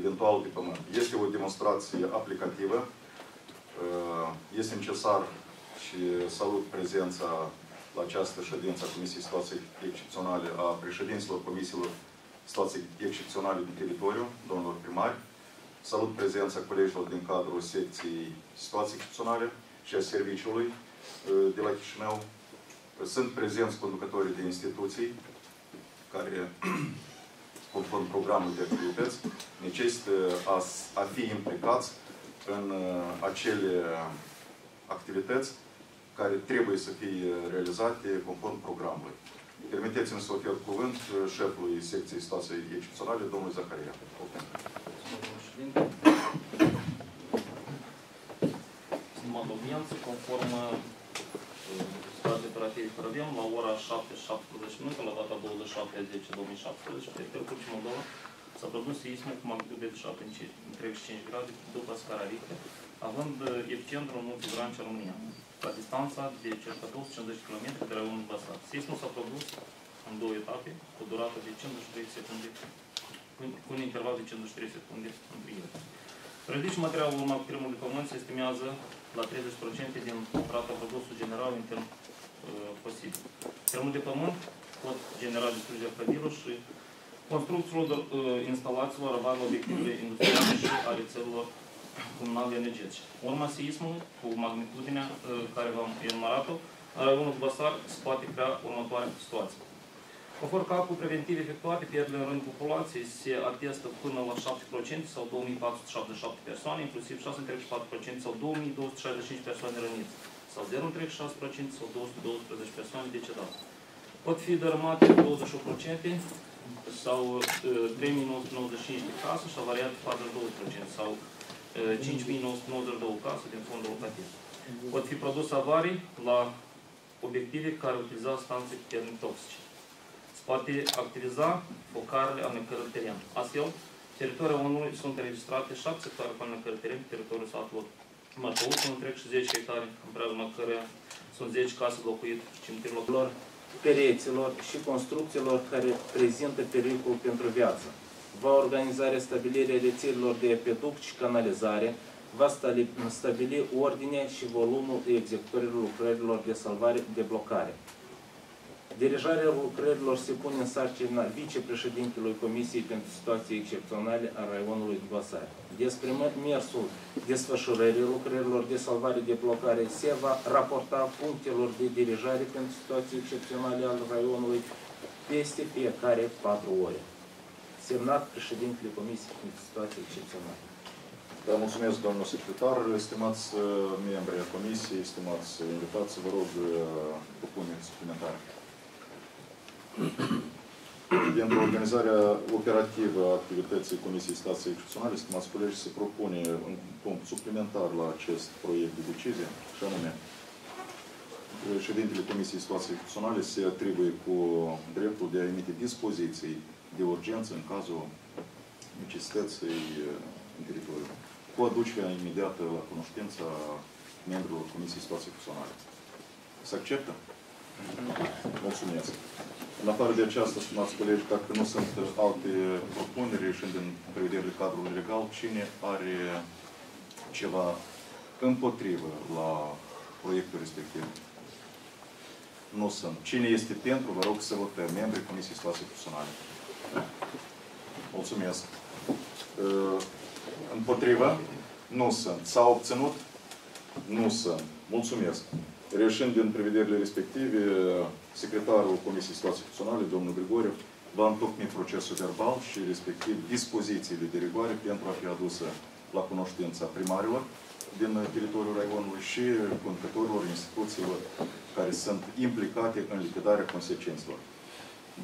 eventual de pământ. Este o demonstrație aplicativă. Uh, Este necesar și salut prezența la această ședință a Comisiei Situații Excepționale a președinților Comisiilor Situații Excepționale de Teritoriu, domnilor primari. Salut prezența colegilor din cadrul secției Situații Excepționale și a serviciului uh, de la Chișinău. Sunt prezenți conducătorii de instituții care, conform programului de activități, necesită a, a fi implicați în uh, acele activități care trebuie să fie realizate conform programului. Permiteți-mi să ofer cuvânt uh, șefului secției situației excepționale, domnul Zaharia. Stimat audiență, conform situației operative care avem, la ora 7.17 minute, la data 27 10 2017, pe teritoriul Moldova, s-a produs seismul cu magnitudine de 7,5 grade după scara Richter, având epicentru în munții Vrancea, România, la distanța de circa 250 km de raionul Basar. Seismul s-a produs în două etape, cu o durată de 53 secunde, cu un interval de 53 secunde între ele. Ridici materialul urma cutremurului de pământ se estimează la 30% din rata produsului general intern uh, posibil. Tremur de pământ pot genera distrugerea clădirilor și construcțiilor, uh, instalațiilor, având obiective industriale și a rețelelor comunale energetice. Urma seismului, cu magnitudinea uh, care v-am enumerat-o, raionul Basar se poate crea următoarea situație. Conform calcul preventiv efectuate, pierderile în rândul populației se atestă până la 7% sau 2477 persoane, inclusiv 6,4% sau 2265 persoane răniți, sau 0,6% sau 212 persoane decedate. Pot fi dărâmate 28% sau 3995 de case și avariate 42% sau 5992 case din fondul locativ. Pot fi produse avarii la obiective care utilizează stanțe termic toxice poate activiza focarele anecării teren. Astfel, teritoriul omului sunt înregistrate 7 sectoare cu anecării teren pe teritoriul satului Mătăuț, un întreg și 10 hectare, în preajma căreia sunt 10 case locuite, cimitirilor lor, pereților și construcțiilor care prezintă pericol pentru viață. Va organiza restabilirea rețelelor de peduct și canalizare, va stabili ordine și volumul executării lucrărilor de salvare de blocare. Dirijarea lucrărilor se pune în sarcina vicepreședintelui Comisiei pentru Situații Excepționale a raionului Basari. Despre mersul desfășurării lucrărilor de salvare de blocare se va raporta punctelor de dirijare pentru situații excepționale al raionului peste fiecare patru ore. Semnat președintele Comisiei pentru Situații Excepționale. Da, mulțumesc, domnul secretar. Stimați uh, membri ai Comisiei, stimați invitați, vă rog uh, propuneri suplimentare. Pentru organizarea operativă a activității Comisiei Stației Excepționale, stimați colegi, se propune un punct suplimentar la acest proiect de decizie, și anume, președintele Comisiei Situații Excepționale se atribuie cu dreptul de a emite dispoziții de urgență în cazul necesității în teritoriu, cu aducerea imediată la cunoștința membrilor Comisiei Situații Excepționale. Se acceptă? Mulțumesc. În afară de aceasta, stimați colegi, dacă nu sunt alte propuneri și din prevederile cadrului legal, cine are ceva împotrivă la proiectul respectiv? Nu sunt. Cine este pentru, vă rog să votăm. Membrii Comisiei Situației Personale. Mulțumesc. Uh, împotrivă? Nu sunt. S-au obținut? Nu sunt. Mulțumesc. Reșind din prevederile respective, secretarul Comisiei Situații Personale, domnul Grigoriev, va întocmi procesul verbal și respectiv dispozițiile de rigoare pentru a fi adusă la cunoștința primarilor din teritoriul raionului și conducătorilor instituțiilor care sunt implicate în lichidarea consecințelor.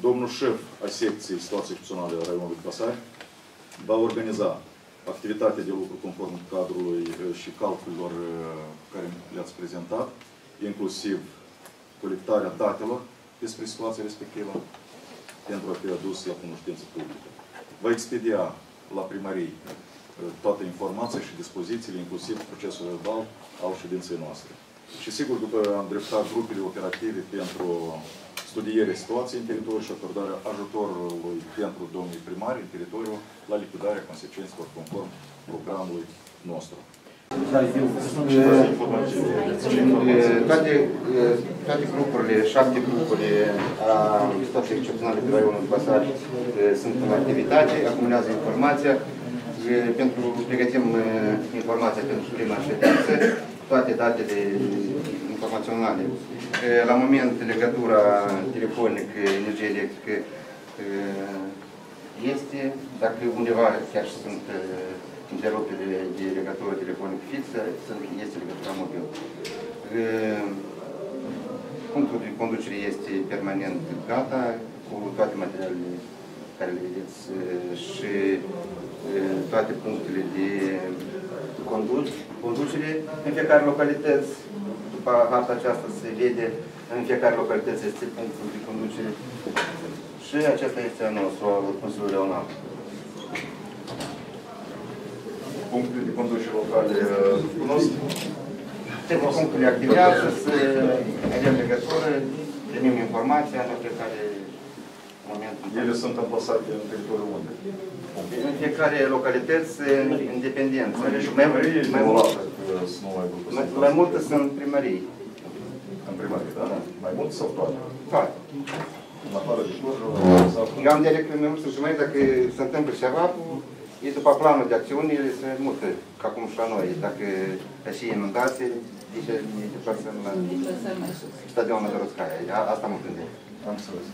Domnul șef a secției situații excepționale a raionului Pasari va organiza activitatea de lucru conform cadrului și calculelor care le-ați prezentat, inclusiv colectarea datelor despre situația respectivă pentru a fi adus la cunoștință publică. Va expedia la primării uh, toată informația și dispozițiile, inclusiv procesul verbal al ședinței noastre. Și sigur, după am dreptat grupele operative pentru studierea situației în teritoriu și acordarea ajutorului pentru domnii primari în teritoriu la lichidarea consecințelor conform programului nostru. Toate, toate grupurile, șapte grupuri a situației excepționale de raionul Basar sunt în activitate, acumulează informația, pentru pregătim informația pentru prima ședință, toate datele informaționale. La moment, legătura telefonică, energie electrică este, dacă undeva chiar sunt întrerupere de legătură telefonic fixă, este legătura mobil. Punctul de conducere este permanent gata, cu toate materialele care le vedeți și toate punctele de conducere în fiecare localitate. După harta aceasta se vede în fiecare localitate este punctul de conducere și acesta este a nostru, al Consiliului Leonard punctele de conducere locale cunosc? Punctele activează, să avem legătură, primim informația în fiecare moment. Ele sunt amplasate în teritoriul unde? În fiecare localități independent. Mai, mai, mult, mai, mai multe sunt primării. În primărie, da? Mai mult sau toate? Toate. În afară de Cluj, Eu am direct mai mult să și mai dacă se întâmplă ceva, e după planul de acțiune, se mută, ca cum și la noi. Dacă și inundații, deci ne deplasăm la stadionul de Răscaia. Asta mă gândesc. Am înțeles.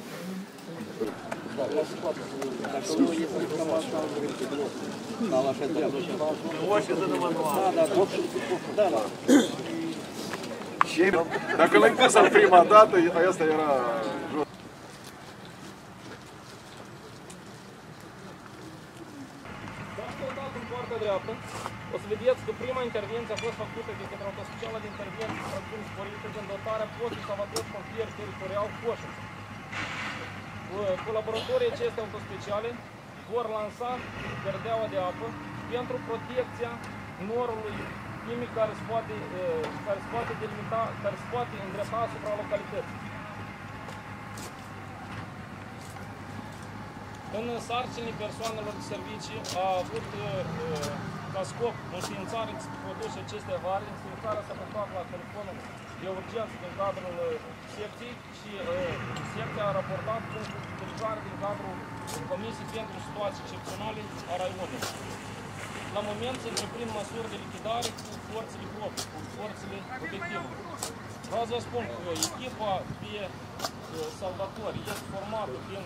Dacă l-ai pus în prima dată, asta era dreaptă, o să vedeți că prima intervenție a fost făcută de către autospecială de intervenție fracțiuni sporite din dotarea postului salvator frontier teritorial Coșul. Colaboratorii acestei autospeciale vor lansa verdeaua de apă pentru protecția norului chimic care se poate, care se poate delimita, care se poate îndrepta asupra localității. În sarcinii persoanelor de servicii a avut uh, ca scop înștiințarea de produse aceste avarii, înștiințarea s-a făcut la telefonul de urgență din cadrul uh, secției și uh, secția a raportat punctul de utilizare din cadrul Comisiei pentru Situații Excepționale a Raionului. La moment se întreprind măsuri de lichidare cu forțele proprii, cu forțele obiective. Vreau să vă spun că echipa de salvatori este formată din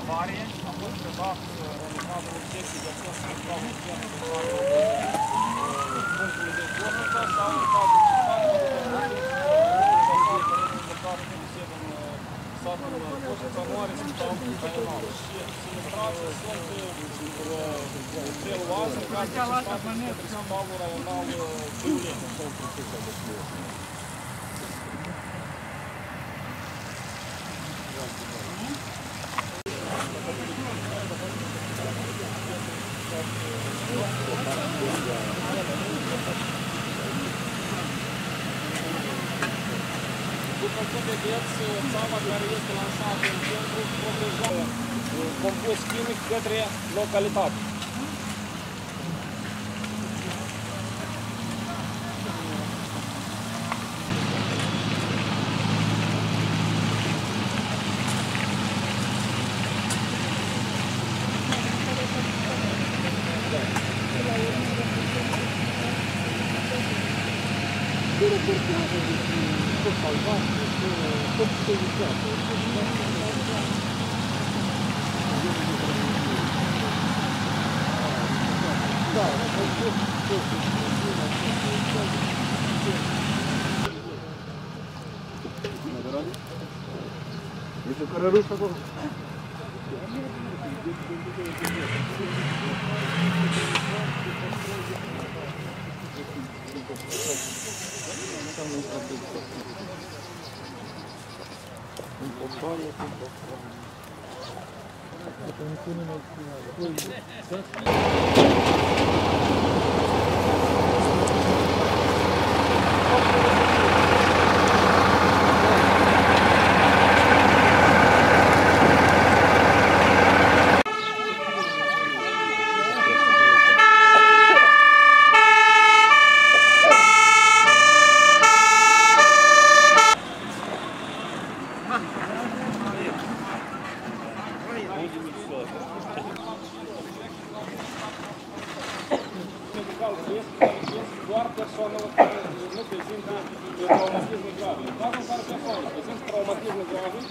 avarie, a fost predat în cadrul secției de acces central în cadrul punctului de Cornița sau în cadrul citatului de parte de sede în satul Cornița Mare, sau Cainal. Și sinistrații sunt preluați în cadrul citatului de principalul raional Ciuleni. țeava care este lansată în centru protejează compus chimic către localitate. Thank you. Да, караруш такой... Thank you. Thank you. травматизмы гравий. В данном парке Фауста здесь травматизмы гравий,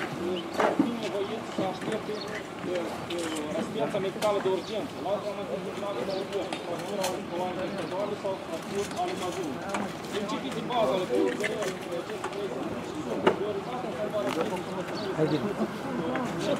картины военцы со штеты, распятами ткалы до ургенции. Лазерно дезинфекция до ургенции. Прогура Уланка Кадолисов, Акур Али Мазур. Симчиките базовые, которые Один. Сейчас.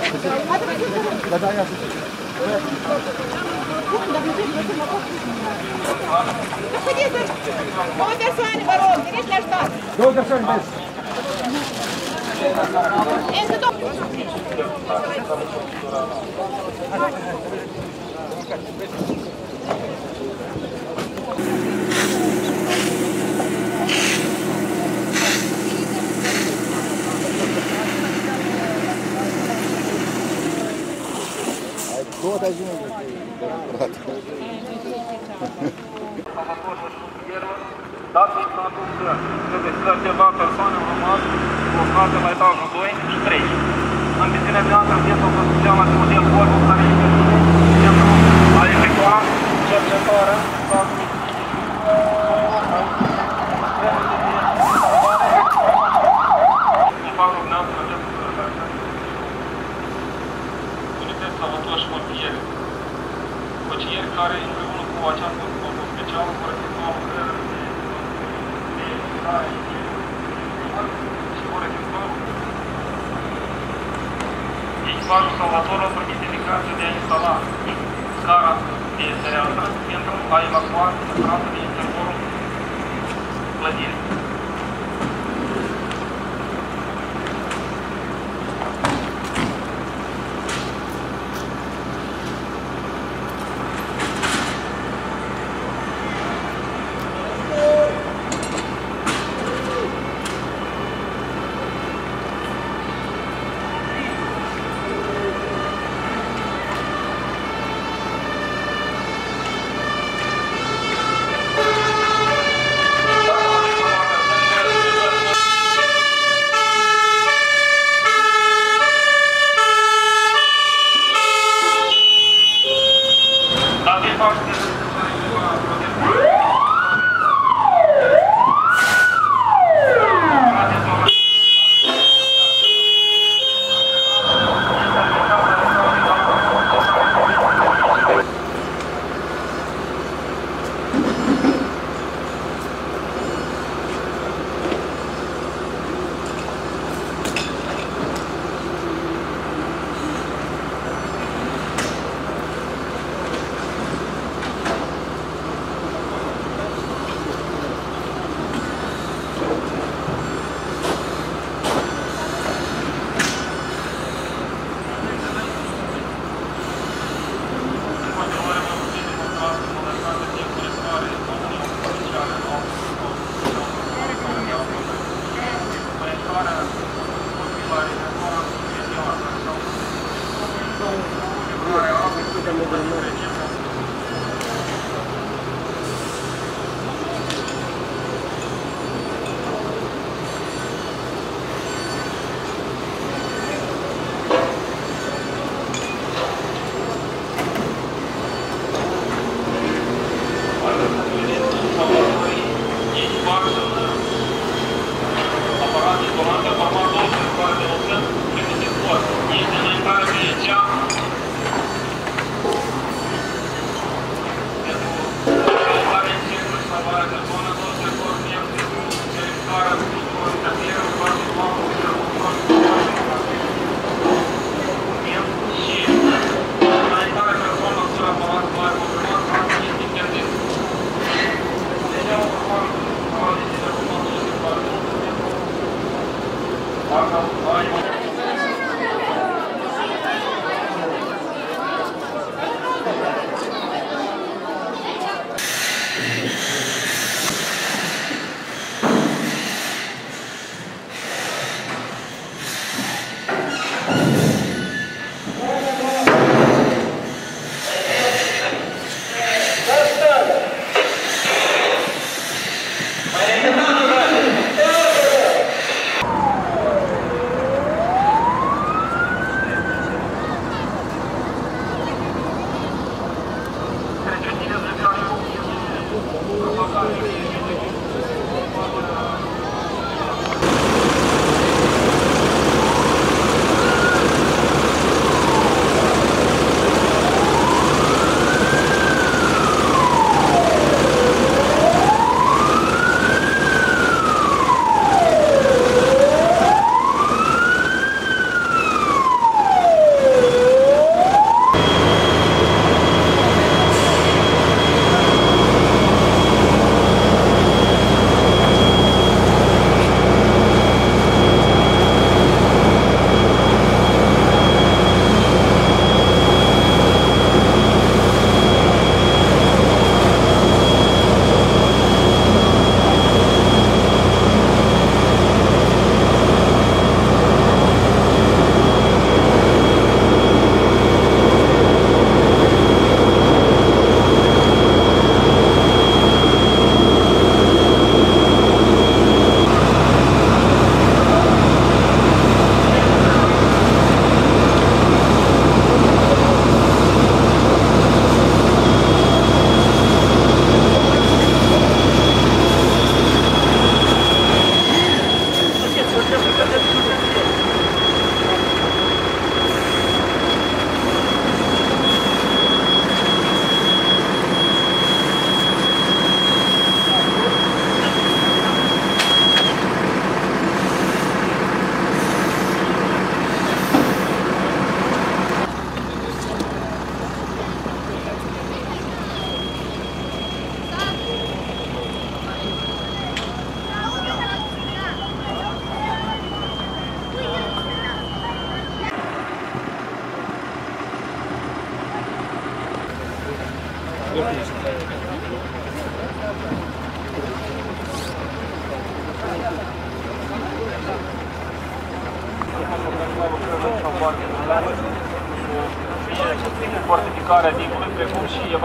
Hadi bakalım. Заходи, Долго с вами, барон, берешь наш штат. Долго с вами, без. Это дом. Thank you. Două. Dat fiind faptul că trebuie să ceva persoane au rămas blocate la etajul 2 și 3. În viziunea noastră este o posibilă de model corpul care este pentru a efectua cercetarea cazului și fac urmează în acest Unități salvatori și mortieri. Mortieri care împreună cu această grupă specială vor efectua lucrări de identificare și vor efectua echipajul salvator a primit indicația de a instala scara de fereastră pentru a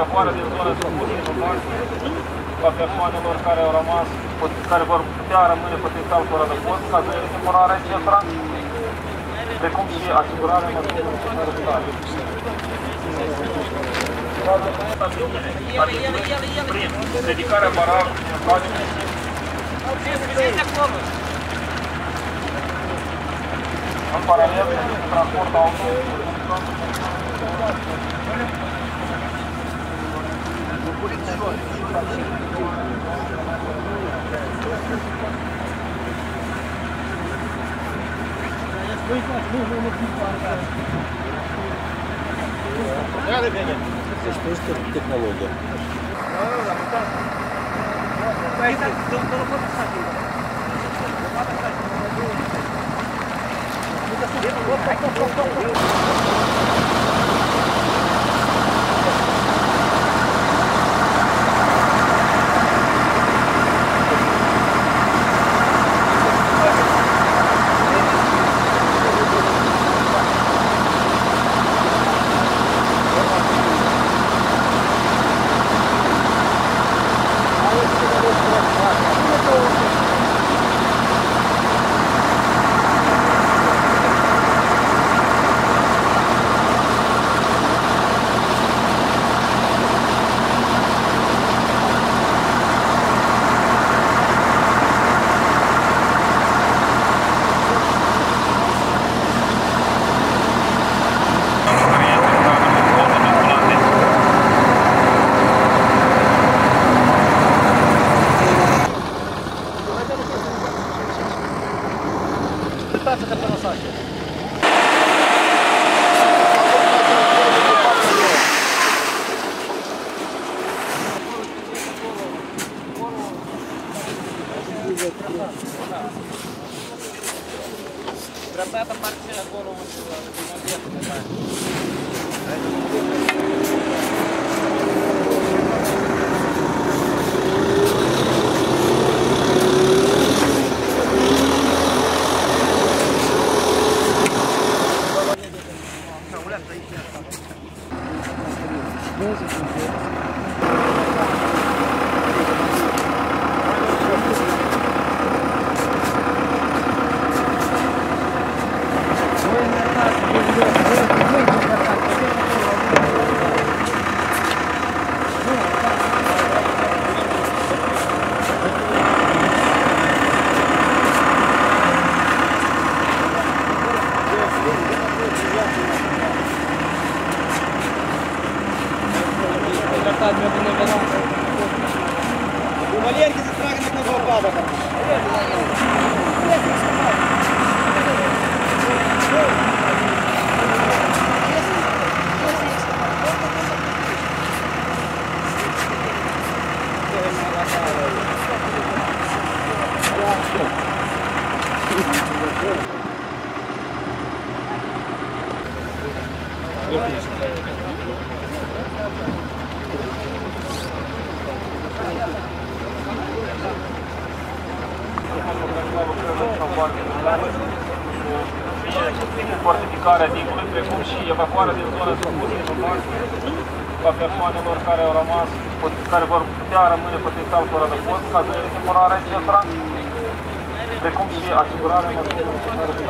precum și evacuarea din zona supusă a persoanelor care au rămas, care vor putea rămâne potențial fără adăpost, cazările temporare acestora, precum și asigurarea măsurilor sanitare. Prin ridicarea barajului în fragile în paralel cu transportul auto, fortificarea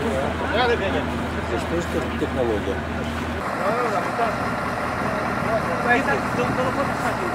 Что ж тут технология? Thank you.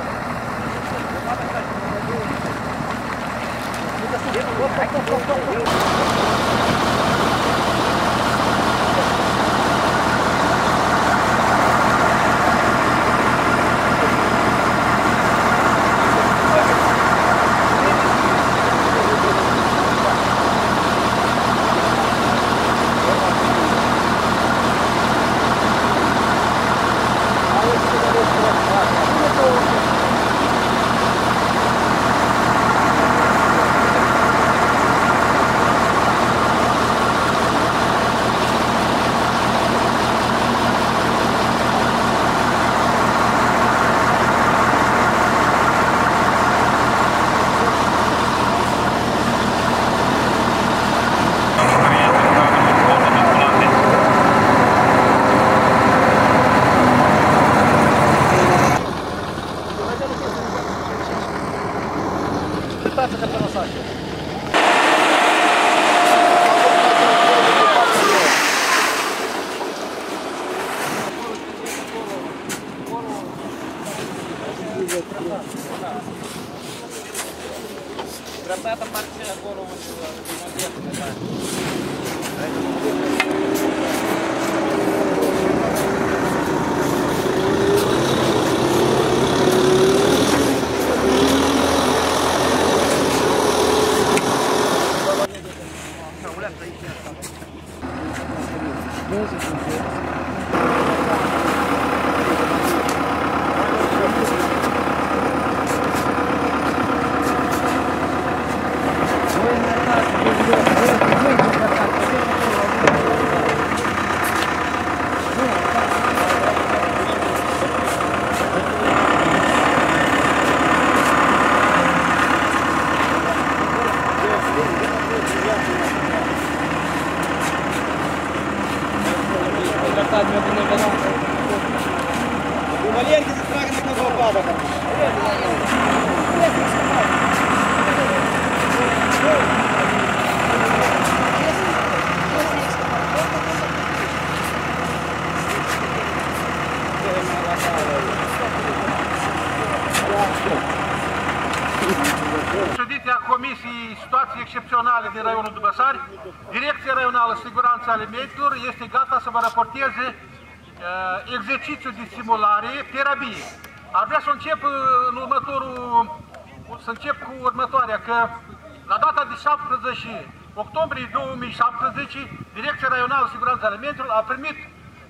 70 octombrie 2017, Direcția Raională Siguranța Alimentelor a primit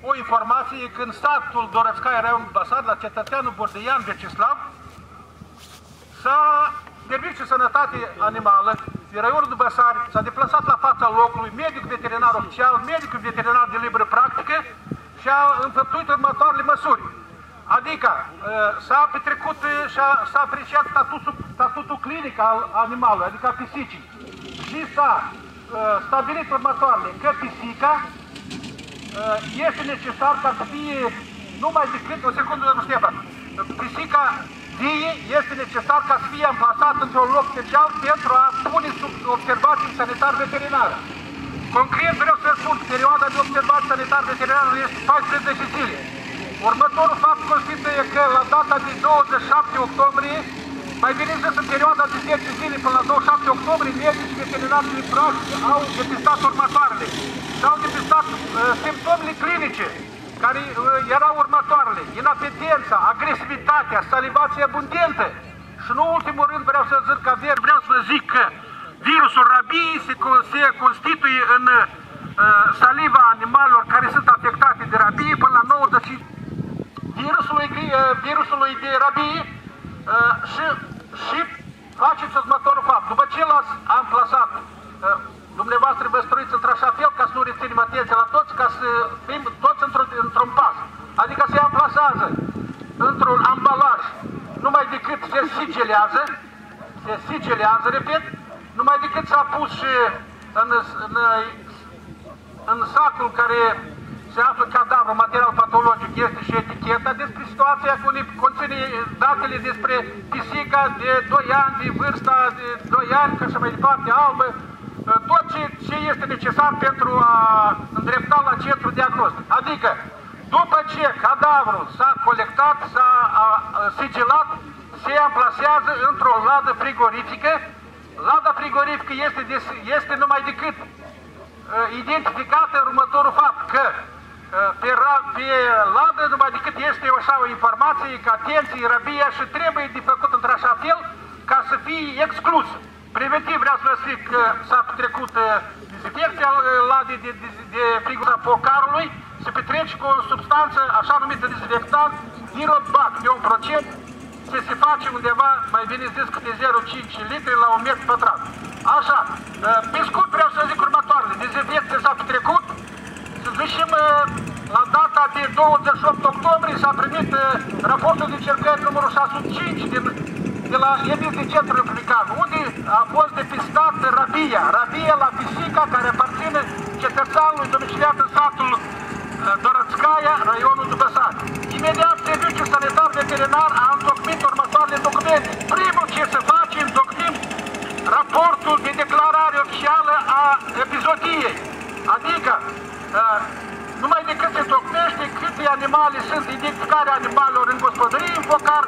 o informație când statul Dorățcai Raionul Basar, la cetățeanul Bordeian Vecislav, s-a Serviciul Sănătate Animală din raionul Băsari s-a deplasat la fața locului medic veterinar oficial, medic veterinar de liberă practică și a înfăptuit următoarele măsuri. Adică ă, s-a petrecut ă, și s-a apreciat statutul, statutul clinic al animalului, adică a pisicii. Și s-a uh, stabilit următoarele, că pisica uh, este necesar ca să fie numai decât, o secundă, domnul Ștefan, pisica vie este necesar ca să fie amplasat într-un loc special pentru a pune sub observații sanitar veterinară. Concret vreau să spun, perioada de observație sanitar veterinară este 14 zile. Următorul fapt constituie că la data de 27 octombrie, mai bine zis în perioada de 10 zile până la 27 octombrie, medici veterinari de practică au depistat următoarele. S-au depistat uh, simptomele clinice, care uh, erau următoarele. Inapetența, agresivitatea, salivație abundentă. Și nu în ultimul rând vreau să zic că aver, vreau să zic că virusul rabiei se, co- se constituie în uh, saliva animalelor care sunt afectate de rabie până la 90 virusului, gri- uh, virusului de rabie uh, și, și faceți următorul fapt. După ce l-ați amplasat, uh, dumneavoastră vă străiți într-așa fel ca să nu reținem atenția la toți, ca să fim toți într-un, într-un pas. Adică se amplasează într-un ambalaj, numai decât se sigelează, se sigelează, repet, numai decât s-a pus și în, în, în sacul care se află cadavrul, material patologic, este și eticheta despre situația cu conține datele despre pisica de 2 ani, de vârsta de 2 ani, ca și mai departe, albă, tot ce, ce este necesar pentru a îndrepta la centru diagnostic. Adică, după ce cadavrul s-a colectat, s-a a, a, sigilat, se amplasează într-o ladă frigorifică. Lada frigorifică este, des, este numai decât uh, identificată următorul fapt, că uh, pe, ra, pe ladă numai decât este așa o informație că atenție, rabia și trebuie de făcut într-așa fel ca să fie exclus. Preventiv vreau să vă zic că s-a petrecut uh, dezinfecția uh, ladei de, de, de frigura focarului, se petrece cu o substanță așa numită dezinfectant, Dirobac, de un procent, ce se face undeva, mai bine zis, câte 0,5 litri la un metru pătrat. Așa, uh, pe scurt vreau să zic următoarele. Dezinfecția s-a petrecut, să zicem, uh, la data de 28 octombrie s-a primit uh, raportul de cercări numărul 605 din, de la emis de Centru Republican, unde a fost depistat rabia, rabia la pisica care aparține cetățeanului domiciliat în satul uh, Dorățcaia, raionul Dubăsari. Imediat Serviciul Sanitar Veterinar a întocmit următoarele documente. Primul ce să face, întocmim raportul de declarare oficială a epizodiei. Adică, uh, numai decât se tocmește câte animale sunt, identificarea animalelor în gospodărie, în focar,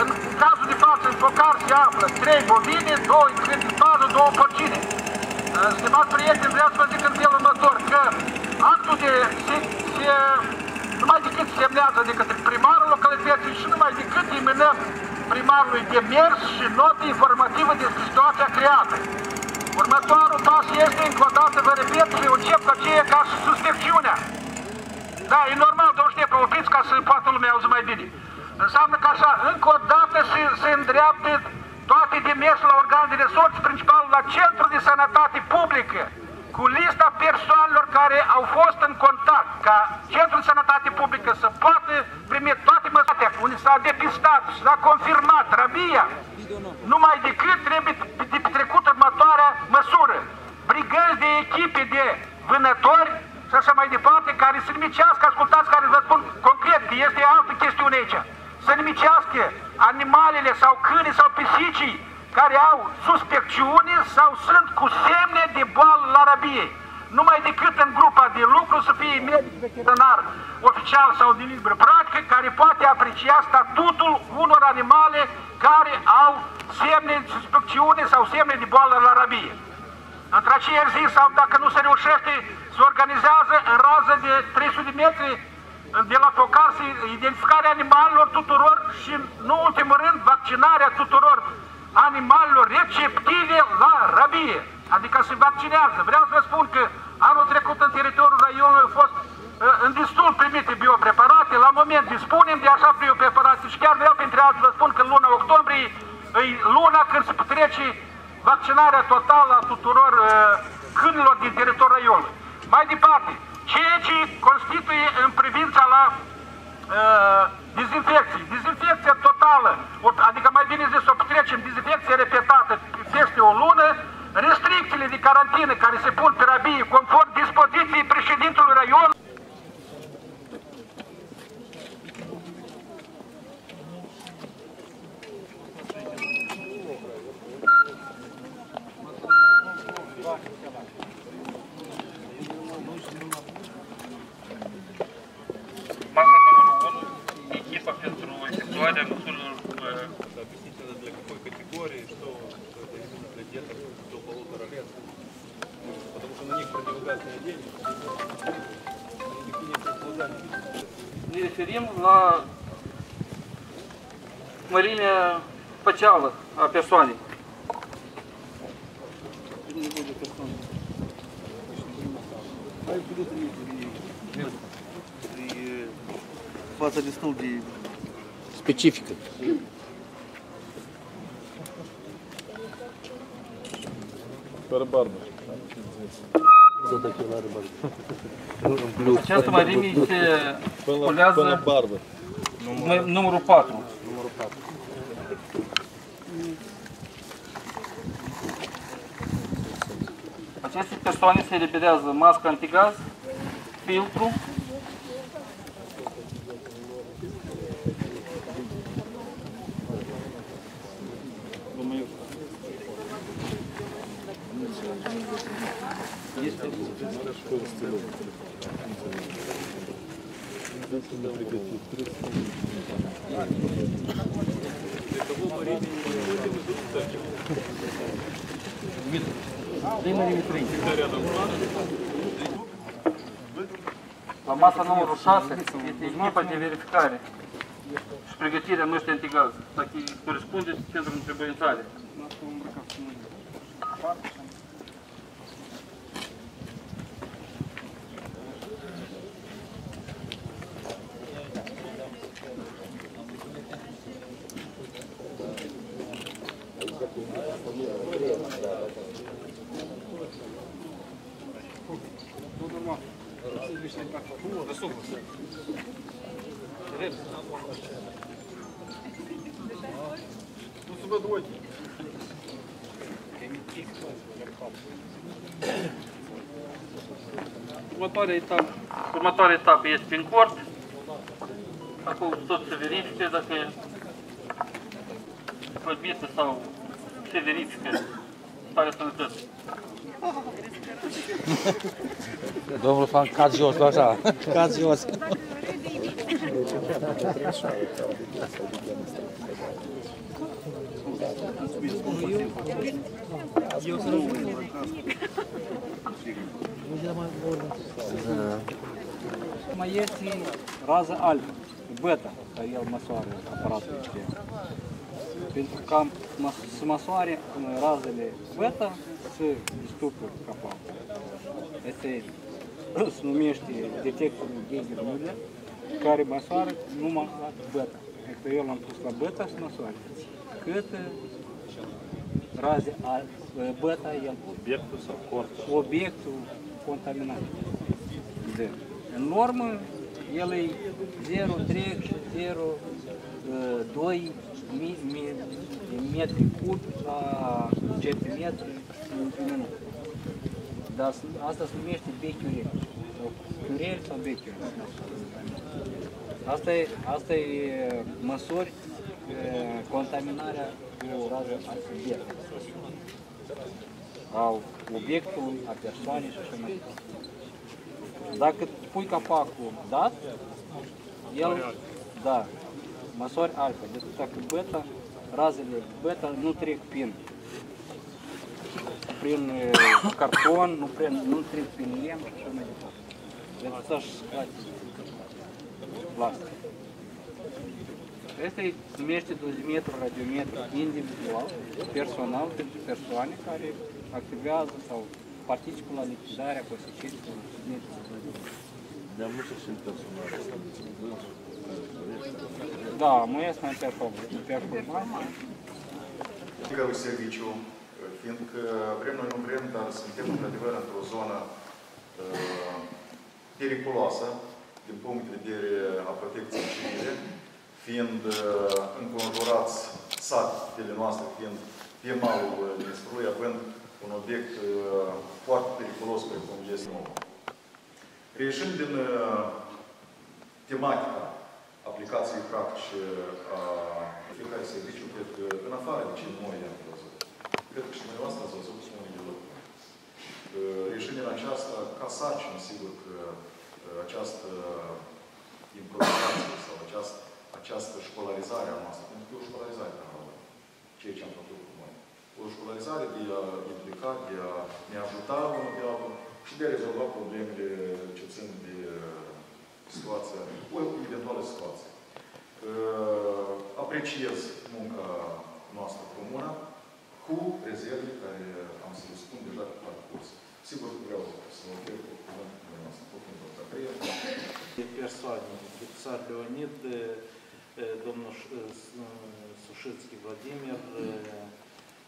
în cazul de față, în focar se află 3 bovine, 2 câini de bază, 2 porcine. Uh, Stimați prieteni, vreau să vă zic în felul următor că actul de se, se numai decât semnează de către primarul localității și numai decât eminăm primarului de mers și notă informativă despre situația creată. Următorul pas este, încă o dată, vă repet, și încep cu aceea ca și suspecțiunea. Da, e normal, domnul Ștefan, opriți ca să poată lumea auzi mai bine. Înseamnă că așa, încă o dată se, se îndreaptă toate demersul la organul de resort principal la Centrul de Sănătate Publică cu lista persoanelor care au fost în contact ca Centrul de Sănătate Publică să poată primi toate măsurile unde s-a depistat și s-a confirmat rabia, numai decât trebuie de trecut următoarea măsură. Brigăzi de echipe de vânători și așa mai departe, care să nimicească, ascultați care vă spun concret, că este altă chestiune aici, să nimicească animalele sau câini sau pisicii care au suspecțiuni sau sunt cu semne de boală la rabie. Numai decât în grupa de lucru să fie medic veterinar oficial sau de liber practic care poate aprecia statutul unor animale care au semne de suspecțiune sau semne de boală la rabie. Între aceia zi sau dacă nu se reușește, se organizează în rază de 300 de metri de la focar identificarea animalelor tuturor și, nu ultimul rând, vaccinarea tuturor animalelor receptive la rabie, adică se vaccinează. Vreau să vă spun că anul trecut în teritoriul raionului au fost uh, în destul primite biopreparate, la moment dispunem de așa biopreparate și chiar vreau printre alții vă spun că în luna octombrie e luna când se petrece vaccinarea totală a tuturor uh, câinilor din teritoriul raionului. Mai departe, ceea ce constituie în privința la uh, dezinfecție, dezinfecție totală, adică mai bine zis, o petrecem dezinfecție repetată peste o lună, restricțiile de carantină care se pun pe rabie conform dispoziției președintelui raionului, facială a persoanei. fața destul de specifică. Fără barbă. Această mărime se Până, culează până barbă. numărul, numărul 4. Numărul 4. Aceste persoane se eliberează mască antigaz, filtru, La masa numărul 6 este echipa de verificare și pregătirea măștii antigaz, dacă corespunde centrul de întrebăințare. Următoarea etapă, următoarea etapă este prin cort. Acum tot se verifice dacă e probită sau se verifică starea sănătății. Domnul Fan, cad jos, așa, cad jos. Mai este rază albă, beta, care el măsoară aparatul extern. Pentru ca mă- să măsoare uh, razele beta să distupă capacul. Este se numește detectorul Geiger Müller, care măsoară numai la beta. Adică eu l-am pus la beta să măsoare. Cât uh, raze al- uh, beta el Obiectul sau corpul. obiectul contaminat. De. În normă, el e 0,2 mi, mi, metri cubi la centimetri în minut. Dar s- asta se numește becurel. Sau curel sau becurel. Asta e, asta e măsori e, contaminarea cu rază alfabetă a obiectului, a persoanei și așa mai departe. Dacă pui capacul dat, el, da, măsori alfa. Deci dacă beta, razele beta nu trec prin prin e, carton, nu, prin, nu trec prin lemn și așa mai departe. Deci să-și scoate plastic. Este se numește dozimetru radiometru individual, personal pentru persoane care activează sau participă la lichidarea consecințelor incidentului. Ne-am văzut și în personal asta. Da, mai este mai performant. performant. fiecărui serviciu, fiindcă vrem noi nu vrem, dar suntem într-adevăr într-o zonă uh, periculoasă din punct de vedere a protecției civile, fiind uh, înconjurați satele noastre, fiind pe malul uh, Nistrului, având un obiect uh, foarte periculos precum este nou. Reieșind din uh, tematica aplicației practice a fiecare serviciu, cred că în afară de ce noi am văzut, cred că și dumneavoastră ați văzut unele lucruri. Uh, Reieșind din aceasta, ca sarcină, sigur că uh, această improvizație sau această, această școlarizare a noastră, pentru că e o școlarizare pe care ceea ce am făcut cu noi. O școlarizare de a implica, de a ne ajuta unul pe altul și de a rezolva problemele ce țin de uh, situația, o eventuală situație. Uh, Apreciez munca noastră comună cu rezerve care am să le spun deja pe parcurs. Sigur că vreau să ofer cu cuvântul dumneavoastră. Poftim, doamna Andreea. de persoane. Deputat Leonid, eh, domnul Ș- eh, S- Sușițchi Vladimir,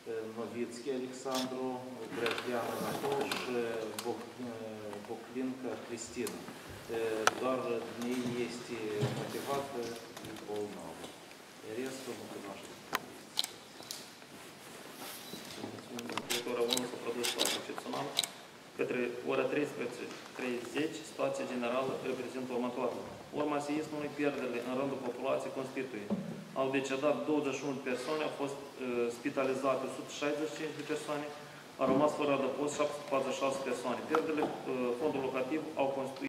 eh, eh, Novitski Alexandru, Brăjdean Anatol și Boc- eh, Boclinca Cristina. Eh, Doar ei este motivată din bolnavă. Restul nu cunoaște. Ora 1 s-a produs la excepțional. Către ora 13.30, situația generală reprezintă următoarea. Urma seismului, pierderile în rândul populației constituie. Au decedat 21 de persoane, au fost uh, spitalizate 165 de persoane, au rămas fără adăpost 746 persoane. Pierderile, uh, fondul locativ au constituit